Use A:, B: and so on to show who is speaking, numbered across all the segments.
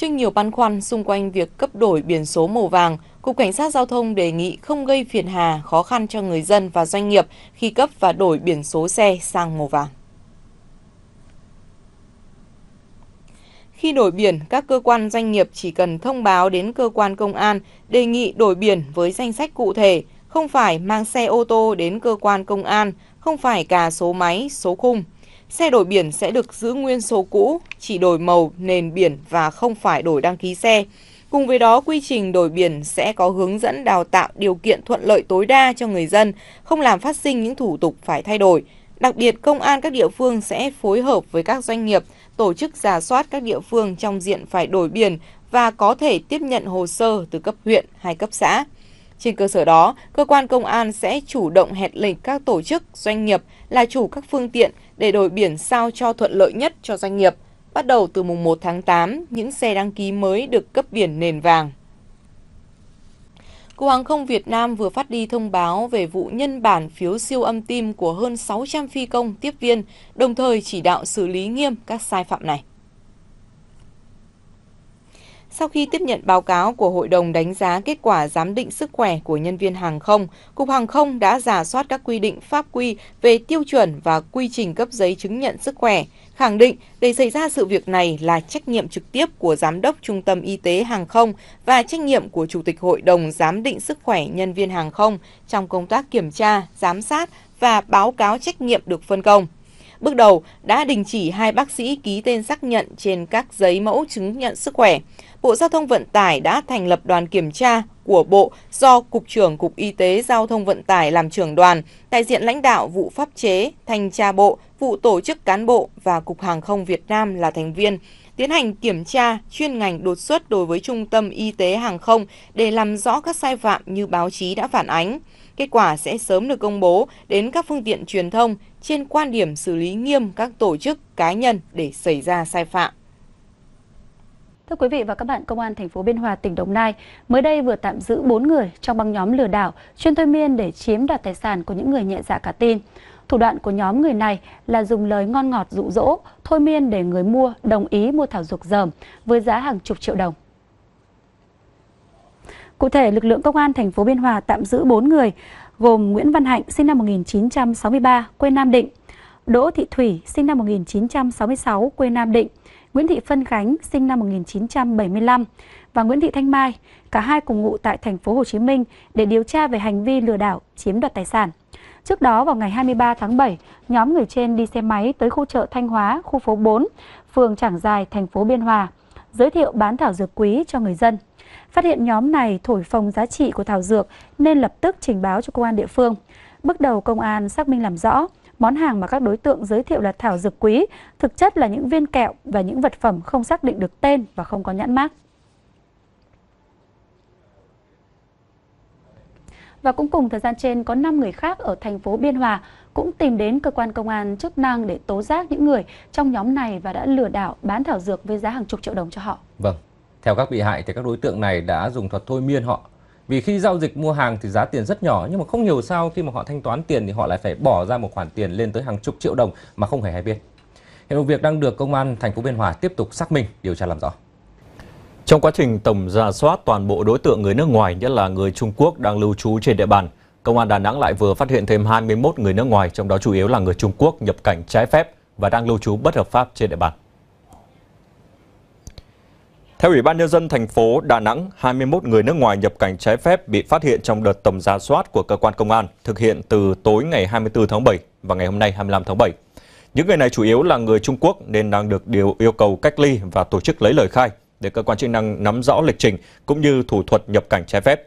A: Trước nhiều băn khoăn xung quanh việc cấp đổi biển số màu vàng, Cục Cảnh sát Giao thông đề nghị không gây phiền hà, khó khăn cho người dân và doanh nghiệp khi cấp và đổi biển số xe sang màu vàng. Khi đổi biển, các cơ quan doanh nghiệp chỉ cần thông báo đến cơ quan công an đề nghị đổi biển với danh sách cụ thể, không phải mang xe ô tô đến cơ quan công an, không phải cả số máy, số khung. Xe đổi biển sẽ được giữ nguyên số cũ, chỉ đổi màu, nền biển và không phải đổi đăng ký xe. Cùng với đó, quy trình đổi biển sẽ có hướng dẫn đào tạo điều kiện thuận lợi tối đa cho người dân, không làm phát sinh những thủ tục phải thay đổi. Đặc biệt, công an các địa phương sẽ phối hợp với các doanh nghiệp, tổ chức giả soát các địa phương trong diện phải đổi biển và có thể tiếp nhận hồ sơ từ cấp huyện hay cấp xã. Trên cơ sở đó, cơ quan công an sẽ chủ động hẹn lịch các tổ chức, doanh nghiệp là chủ các phương tiện để đổi biển sao cho thuận lợi nhất cho doanh nghiệp. Bắt đầu từ mùng 1 tháng 8, những xe đăng ký mới được cấp biển nền vàng. Cục Hàng không Việt Nam vừa phát đi thông báo về vụ nhân bản phiếu siêu âm tim của hơn 600 phi công tiếp viên, đồng thời chỉ đạo xử lý nghiêm các sai phạm này. Sau khi tiếp nhận báo cáo của Hội đồng đánh giá kết quả giám định sức khỏe của nhân viên hàng không, Cục Hàng không đã giả soát các quy định pháp quy về tiêu chuẩn và quy trình cấp giấy chứng nhận sức khỏe, khẳng định để xảy ra sự việc này là trách nhiệm trực tiếp của Giám đốc Trung tâm Y tế Hàng không và trách nhiệm của Chủ tịch Hội đồng giám định sức khỏe nhân viên hàng không trong công tác kiểm tra, giám sát và báo cáo trách nhiệm được phân công. Bước đầu, đã đình chỉ hai bác sĩ ký tên xác nhận trên các giấy mẫu chứng nhận sức khỏe. Bộ Giao thông Vận tải đã thành lập đoàn kiểm tra của Bộ do Cục trưởng Cục Y tế Giao thông Vận tải làm trưởng đoàn, đại diện lãnh đạo vụ pháp chế, thanh tra Bộ, vụ tổ chức cán bộ và Cục Hàng không Việt Nam là thành viên, tiến hành kiểm tra chuyên ngành đột xuất đối với Trung tâm Y tế Hàng không để làm rõ các sai phạm như báo chí đã phản ánh. Kết quả sẽ sớm được công bố đến các phương tiện truyền thông trên quan điểm xử lý nghiêm các tổ chức cá nhân để xảy ra sai phạm.
B: Thưa quý vị và các bạn, Công an thành phố Biên Hòa, tỉnh Đồng Nai mới đây vừa tạm giữ 4 người trong băng nhóm lừa đảo chuyên thôi miên để chiếm đoạt tài sản của những người nhẹ dạ cả tin. Thủ đoạn của nhóm người này là dùng lời ngon ngọt dụ dỗ, thôi miên để người mua đồng ý mua thảo dược dởm với giá hàng chục triệu đồng. Cụ thể, lực lượng công an thành phố Biên Hòa tạm giữ 4 người, gồm Nguyễn Văn Hạnh sinh năm 1963, quê Nam Định, Đỗ Thị Thủy sinh năm 1966, quê Nam Định, Nguyễn Thị Phân Khánh sinh năm 1975 và Nguyễn Thị Thanh Mai, cả hai cùng ngụ tại thành phố Hồ Chí Minh để điều tra về hành vi lừa đảo chiếm đoạt tài sản. Trước đó vào ngày 23 tháng 7, nhóm người trên đi xe máy tới khu chợ Thanh Hóa, khu phố 4, phường Trảng Dài, thành phố Biên Hòa, giới thiệu bán thảo dược quý cho người dân. Phát hiện nhóm này thổi phồng giá trị của thảo dược nên lập tức trình báo cho công an địa phương. Bước đầu công an xác minh làm rõ, món hàng mà các đối tượng giới thiệu là thảo dược quý, thực chất là những viên kẹo và những vật phẩm không xác định được tên và không có nhãn mác. Và cũng cùng thời gian trên có 5 người khác ở thành phố Biên Hòa cũng tìm đến cơ quan công an chức năng để tố giác những người trong nhóm này và đã lừa đảo bán thảo dược với giá hàng chục triệu đồng cho họ.
C: Vâng, theo các bị hại thì các đối tượng này đã dùng thuật thôi miên họ. Vì khi giao dịch mua hàng thì giá tiền rất nhỏ nhưng mà không hiểu sao khi mà họ thanh toán tiền thì họ lại phải bỏ ra một khoản tiền lên tới hàng chục triệu đồng mà không hề hay biết. Hiện vụ việc đang được công an thành phố Biên Hòa tiếp tục xác minh, điều tra làm rõ.
D: Trong quá trình tổng ra soát toàn bộ đối tượng người nước ngoài, nhất là người Trung Quốc đang lưu trú trên địa bàn, Công an Đà Nẵng lại vừa phát hiện thêm 21 người nước ngoài, trong đó chủ yếu là người Trung Quốc nhập cảnh trái phép và đang lưu trú bất hợp pháp trên địa bàn. Theo Ủy ban Nhân dân thành phố Đà Nẵng, 21 người nước ngoài nhập cảnh trái phép bị phát hiện trong đợt tầm ra soát của cơ quan công an thực hiện từ tối ngày 24 tháng 7 và ngày hôm nay 25 tháng 7. Những người này chủ yếu là người Trung Quốc nên đang được điều yêu cầu cách ly và tổ chức lấy lời khai để cơ quan chức năng nắm rõ lịch trình cũng như thủ thuật nhập cảnh trái phép.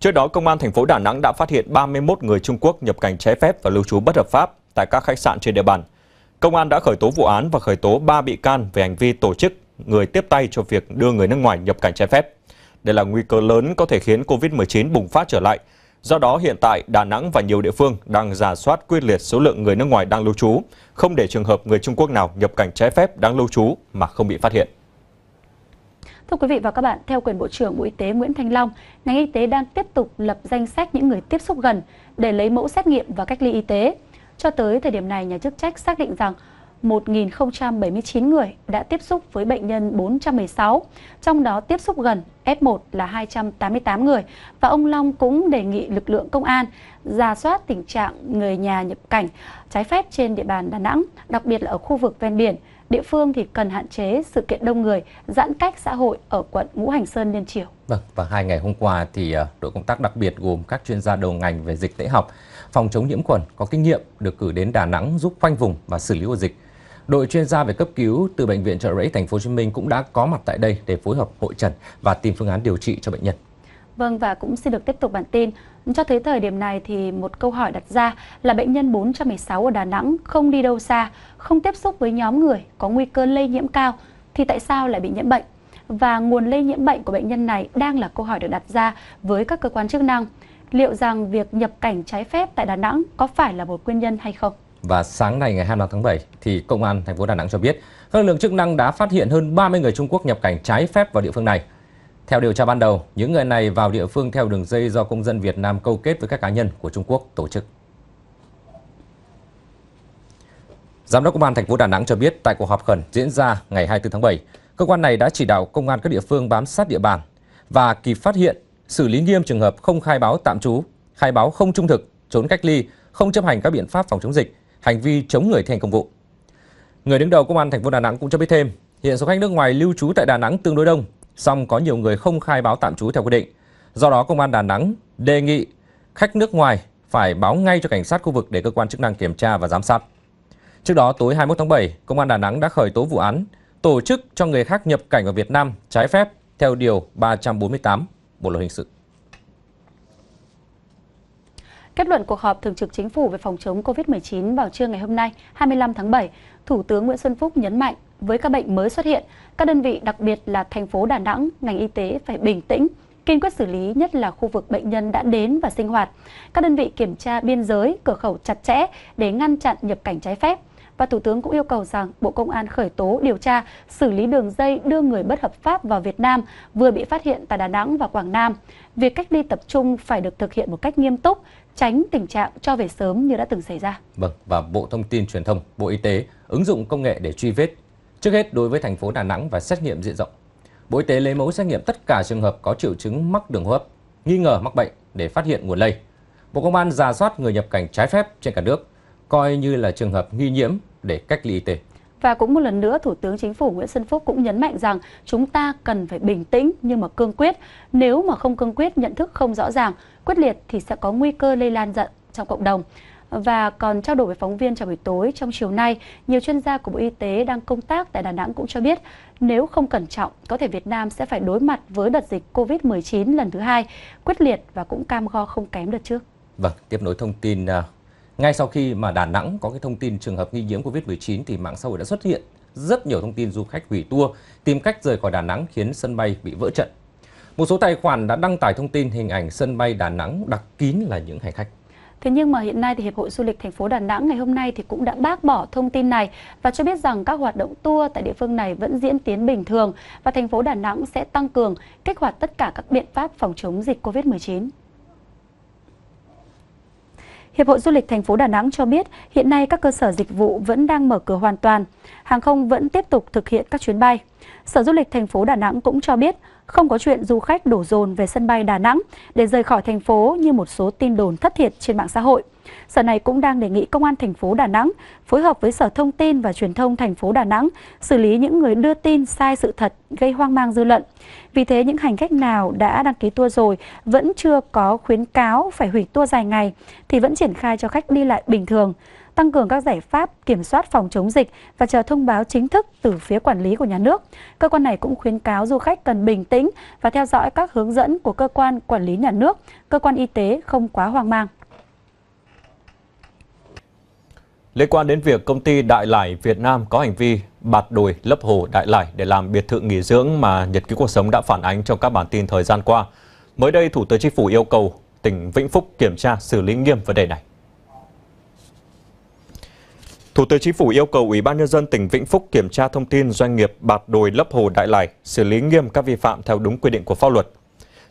D: Trước đó, Công an thành phố Đà Nẵng đã phát hiện 31 người Trung Quốc nhập cảnh trái phép và lưu trú bất hợp pháp tại các khách sạn trên địa bàn. Công an đã khởi tố vụ án và khởi tố 3 bị can về hành vi tổ chức người tiếp tay cho việc đưa người nước ngoài nhập cảnh trái phép. Đây là nguy cơ lớn có thể khiến COVID-19 bùng phát trở lại. Do đó hiện tại Đà Nẵng và nhiều địa phương đang giả soát quyết liệt số lượng người nước ngoài đang lưu trú, không để trường hợp người Trung Quốc nào nhập cảnh trái phép đang lưu trú mà không bị phát hiện.
B: Thưa quý vị và các bạn, theo quyền Bộ trưởng Bộ Y tế Nguyễn Thanh Long, ngành y tế đang tiếp tục lập danh sách những người tiếp xúc gần để lấy mẫu xét nghiệm và cách ly y tế. Cho tới thời điểm này, nhà chức trách xác định rằng 1.079 người đã tiếp xúc với bệnh nhân 416, trong đó tiếp xúc gần F1 là 288 người. Và ông Long cũng đề nghị lực lượng công an ra soát tình trạng người nhà nhập cảnh trái phép trên địa bàn Đà Nẵng, đặc biệt là ở khu vực ven biển. Địa phương thì cần hạn chế sự kiện đông người, giãn cách xã hội ở quận Ngũ Hành Sơn Liên Triều.
C: Vâng, và hai ngày hôm qua thì à, đội công tác đặc biệt gồm các chuyên gia đầu ngành về dịch tễ học, phòng chống nhiễm khuẩn có kinh nghiệm được cử đến Đà Nẵng giúp khoanh vùng và xử lý ổ dịch. Đội chuyên gia về cấp cứu từ bệnh viện Trợ Rẫy thành phố Hồ Chí Minh cũng đã có mặt tại đây để phối hợp hội trần và tìm phương án điều trị cho bệnh nhân.
B: Vâng và cũng xin được tiếp tục bản tin. Cho tới thời điểm này thì một câu hỏi đặt ra là bệnh nhân 416 ở Đà Nẵng không đi đâu xa, không tiếp xúc với nhóm người có nguy cơ lây nhiễm cao thì tại sao lại bị nhiễm bệnh? Và nguồn lây nhiễm bệnh của bệnh nhân này đang là câu hỏi được đặt ra với các cơ quan chức năng. Liệu rằng việc nhập cảnh trái phép tại Đà Nẵng có phải là một nguyên nhân hay không?
C: Và sáng nay ngày 25 tháng 7 thì công an thành phố Đà Nẵng cho biết các lực lượng chức năng đã phát hiện hơn 30 người Trung Quốc nhập cảnh trái phép vào địa phương này. Theo điều tra ban đầu, những người này vào địa phương theo đường dây do công dân Việt Nam câu kết với các cá nhân của Trung Quốc tổ chức. Giám đốc Công an thành phố Đà Nẵng cho biết tại cuộc họp khẩn diễn ra ngày 24 tháng 7, cơ quan này đã chỉ đạo công an các địa phương bám sát địa bàn và kịp phát hiện, xử lý nghiêm trường hợp không khai báo tạm trú, khai báo không trung thực, trốn cách ly, không chấp hành các biện pháp phòng chống dịch, hành vi chống người thi hành công vụ. Người đứng đầu Công an thành phố Đà Nẵng cũng cho biết thêm, hiện số khách nước ngoài lưu trú tại Đà Nẵng tương đối đông, song có nhiều người không khai báo tạm trú theo quy định. Do đó, Công an Đà Nẵng đề nghị khách nước ngoài phải báo ngay cho cảnh sát khu vực để cơ quan chức năng kiểm tra và giám sát. Trước đó, tối 21 tháng 7, Công an Đà Nẵng đã khởi tố vụ án tổ chức cho người khác nhập cảnh vào Việt Nam trái phép theo Điều 348 Bộ Luật Hình sự.
B: Kết luận cuộc họp Thường trực Chính phủ về phòng chống COVID-19 vào trưa ngày hôm nay, 25 tháng 7, Thủ tướng Nguyễn Xuân Phúc nhấn mạnh với các bệnh mới xuất hiện, các đơn vị đặc biệt là thành phố Đà Nẵng, ngành y tế phải bình tĩnh, kiên quyết xử lý nhất là khu vực bệnh nhân đã đến và sinh hoạt. Các đơn vị kiểm tra biên giới, cửa khẩu chặt chẽ để ngăn chặn nhập cảnh trái phép. Và Thủ tướng cũng yêu cầu rằng Bộ Công an khởi tố, điều tra, xử lý đường dây đưa người bất hợp pháp vào Việt Nam vừa bị phát hiện tại Đà Nẵng và Quảng Nam. Việc cách ly tập trung phải được thực hiện một cách nghiêm túc, tránh tình trạng cho về sớm như đã từng xảy ra.
C: Vâng, và Bộ Thông tin Truyền thông, Bộ Y tế ứng dụng công nghệ để truy vết Trước hết đối với thành phố Đà Nẵng và xét nghiệm diện rộng. Bộ Y tế lấy mẫu xét nghiệm tất cả trường hợp có triệu chứng mắc đường hô hấp, nghi ngờ mắc bệnh để phát hiện nguồn lây. Bộ Công an ra soát người nhập cảnh trái phép trên cả nước, coi như là trường hợp nghi nhiễm để cách ly y tế.
B: Và cũng một lần nữa, Thủ tướng Chính phủ Nguyễn Xuân Phúc cũng nhấn mạnh rằng chúng ta cần phải bình tĩnh nhưng mà cương quyết. Nếu mà không cương quyết, nhận thức không rõ ràng, quyết liệt thì sẽ có nguy cơ lây lan rộng trong cộng đồng. Và còn trao đổi với phóng viên trong buổi tối trong chiều nay, nhiều chuyên gia của Bộ Y tế đang công tác tại Đà Nẵng cũng cho biết nếu không cẩn trọng, có thể Việt Nam sẽ phải đối mặt với đợt dịch COVID-19 lần thứ hai, quyết liệt và cũng cam go không kém đợt trước.
C: Vâng, tiếp nối thông tin à, ngay sau khi mà Đà Nẵng có cái thông tin trường hợp nghi nhiễm Covid-19 thì mạng xã hội đã xuất hiện rất nhiều thông tin du khách hủy tour, tìm cách rời khỏi Đà Nẵng khiến sân bay bị vỡ trận. Một số tài khoản đã đăng tải thông tin hình ảnh sân bay Đà Nẵng đặc kín là những hành khách.
B: Thế nhưng mà hiện nay thì Hiệp hội Du lịch thành phố Đà Nẵng ngày hôm nay thì cũng đã bác bỏ thông tin này và cho biết rằng các hoạt động tour tại địa phương này vẫn diễn tiến bình thường và thành phố Đà Nẵng sẽ tăng cường kích hoạt tất cả các biện pháp phòng chống dịch COVID-19. Hiệp hội Du lịch thành phố Đà Nẵng cho biết hiện nay các cơ sở dịch vụ vẫn đang mở cửa hoàn toàn, hàng không vẫn tiếp tục thực hiện các chuyến bay. Sở Du lịch thành phố Đà Nẵng cũng cho biết không có chuyện du khách đổ dồn về sân bay Đà Nẵng để rời khỏi thành phố như một số tin đồn thất thiệt trên mạng xã hội. Sở này cũng đang đề nghị Công an thành phố Đà Nẵng phối hợp với Sở Thông tin và Truyền thông thành phố Đà Nẵng xử lý những người đưa tin sai sự thật gây hoang mang dư luận. Vì thế, những hành khách nào đã đăng ký tour rồi vẫn chưa có khuyến cáo phải hủy tour dài ngày thì vẫn triển khai cho khách đi lại bình thường tăng cường các giải pháp kiểm soát phòng chống dịch và chờ thông báo chính thức từ phía quản lý của nhà nước. Cơ quan này cũng khuyến cáo du khách cần bình tĩnh và theo dõi các hướng dẫn của cơ quan quản lý nhà nước, cơ quan y tế không quá hoang mang.
D: Liên quan đến việc công ty Đại Lải Việt Nam có hành vi bạt đồi lấp hồ Đại Lải để làm biệt thự nghỉ dưỡng mà Nhật ký cuộc sống đã phản ánh trong các bản tin thời gian qua. Mới đây, Thủ tướng Chính phủ yêu cầu tỉnh Vĩnh Phúc kiểm tra xử lý nghiêm vấn đề này. Thủ tướng Chính phủ yêu cầu Ủy ban Nhân dân tỉnh Vĩnh Phúc kiểm tra thông tin doanh nghiệp bạt đồi lấp hồ Đại Lải, xử lý nghiêm các vi phạm theo đúng quy định của pháp luật.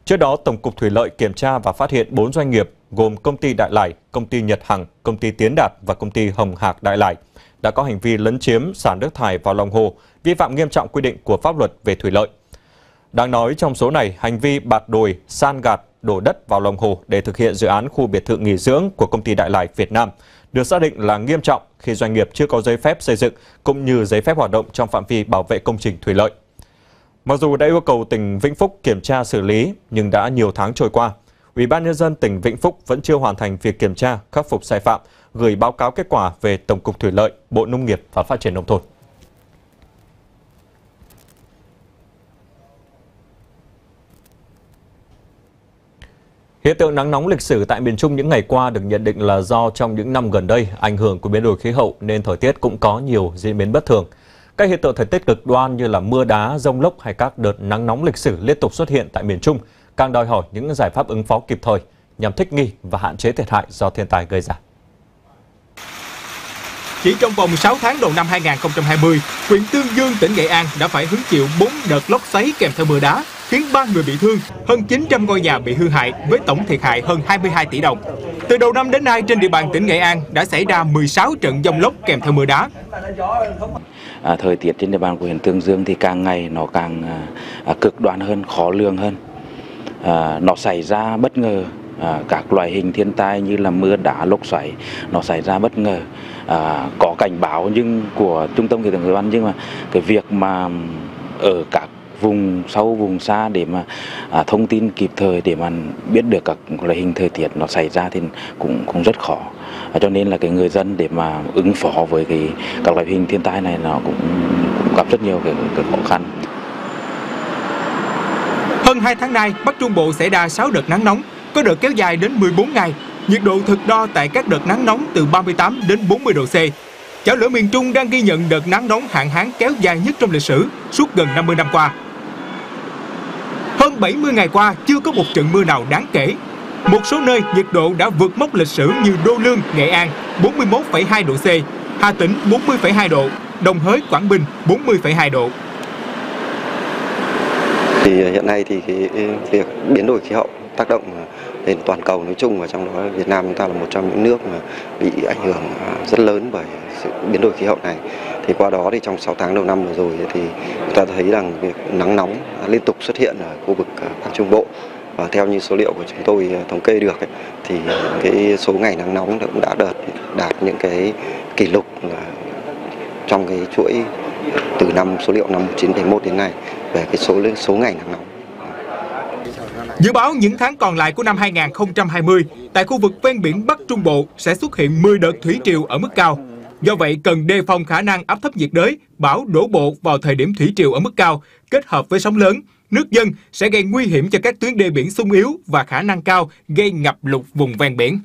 D: Trước đó, Tổng cục Thủy lợi kiểm tra và phát hiện 4 doanh nghiệp gồm công ty Đại Lải, công ty Nhật Hằng, công ty Tiến Đạt và công ty Hồng Hạc Đại Lải đã có hành vi lấn chiếm xả nước thải vào lòng hồ, vi phạm nghiêm trọng quy định của pháp luật về thủy lợi. Đáng nói trong số này, hành vi bạt đồi, san gạt, đổ đất vào lòng hồ để thực hiện dự án khu biệt thự nghỉ dưỡng của công ty Đại Lải Việt Nam được xác định là nghiêm trọng khi doanh nghiệp chưa có giấy phép xây dựng cũng như giấy phép hoạt động trong phạm vi bảo vệ công trình thủy lợi. Mặc dù đã yêu cầu tỉnh Vĩnh Phúc kiểm tra xử lý nhưng đã nhiều tháng trôi qua, Ủy ban nhân dân tỉnh Vĩnh Phúc vẫn chưa hoàn thành việc kiểm tra, khắc phục sai phạm, gửi báo cáo kết quả về Tổng cục Thủy lợi, Bộ Nông nghiệp và Phát triển nông thôn. Hiện tượng nắng nóng lịch sử tại miền Trung những ngày qua được nhận định là do trong những năm gần đây ảnh hưởng của biến đổi khí hậu nên thời tiết cũng có nhiều diễn biến bất thường. Các hiện tượng thời tiết cực đoan như là mưa đá, rông lốc hay các đợt nắng nóng lịch sử liên tục xuất hiện tại miền Trung càng đòi hỏi những giải pháp ứng phó kịp thời nhằm thích nghi và hạn chế thiệt hại do thiên tai gây ra.
E: Chỉ trong vòng 6 tháng đầu năm 2020, huyện Tương Dương, tỉnh Nghệ An đã phải hứng chịu 4 đợt lốc xoáy kèm theo mưa đá, khiến 3 người bị thương, hơn 900 ngôi nhà bị hư hại với tổng thiệt hại hơn 22 tỷ đồng. Từ đầu năm đến nay trên địa bàn tỉnh Nghệ An đã xảy ra 16 trận dông lốc kèm theo mưa đá.
F: À, thời tiết trên địa bàn của huyện Tương Dương thì càng ngày nó càng à, à, cực đoan hơn, khó lường hơn. À, nó xảy ra bất ngờ à, các loại hình thiên tai như là mưa đá, lốc xoáy nó xảy ra bất ngờ. À, có cảnh báo nhưng của trung tâm khí tượng thủy văn nhưng mà cái việc mà ở các vùng sâu vùng xa để mà à, thông tin kịp thời để mà biết được các loại hình thời tiết nó xảy ra thì cũng cũng rất khó. À, cho nên là cái người dân để mà ứng phó với cái các loại hình thiên tai này nó cũng, cũng gặp rất nhiều cái, cái khó khăn.
E: Hơn 2 tháng nay Bắc Trung Bộ xảy ra 6 đợt nắng nóng có đợt kéo dài đến 14 ngày nhiệt độ thực đo tại các đợt nắng nóng từ 38 đến 40 độ C. Chảo lửa miền Trung đang ghi nhận đợt nắng nóng hạn hán kéo dài nhất trong lịch sử suốt gần 50 năm qua. Hơn 70 ngày qua chưa có một trận mưa nào đáng kể. Một số nơi nhiệt độ đã vượt mốc lịch sử như Đô Lương, Nghệ An 41,2 độ C, Hà Tĩnh 40,2 độ, Đồng Hới, Quảng Bình 40,2 độ.
G: Thì ờ, hiện nay thì cái việc biến đổi khí hậu tác động ờ, lên toàn cầu nói chung và trong đó Việt Nam chúng ta là một trong những nước mà bị ảnh hưởng ờ, rất lớn bởi sự biến đổi khí hậu này thì qua đó thì trong 6 tháng đầu năm vừa rồi thì chúng ta thấy rằng việc nắng nóng liên tục xuất hiện ở khu vực à, Bắc Trung Bộ và theo như số liệu của chúng tôi à, thống kê được ấy, thì cái số ngày nắng nóng cũng đã đợt đạt những cái kỷ lục à, trong cái chuỗi từ năm số liệu năm 1971 đến nay về cái số số ngày nắng nóng.
E: Dự báo những tháng còn lại của năm 2020, tại khu vực ven biển Bắc Trung Bộ sẽ xuất hiện 10 đợt thủy triều ở mức cao. Do vậy, cần đề phòng khả năng áp thấp nhiệt đới, bão đổ bộ vào thời điểm thủy triều ở mức cao, kết hợp với sóng lớn. Nước dân sẽ gây nguy hiểm cho các tuyến đê biển sung yếu và khả năng cao gây ngập lụt vùng ven biển.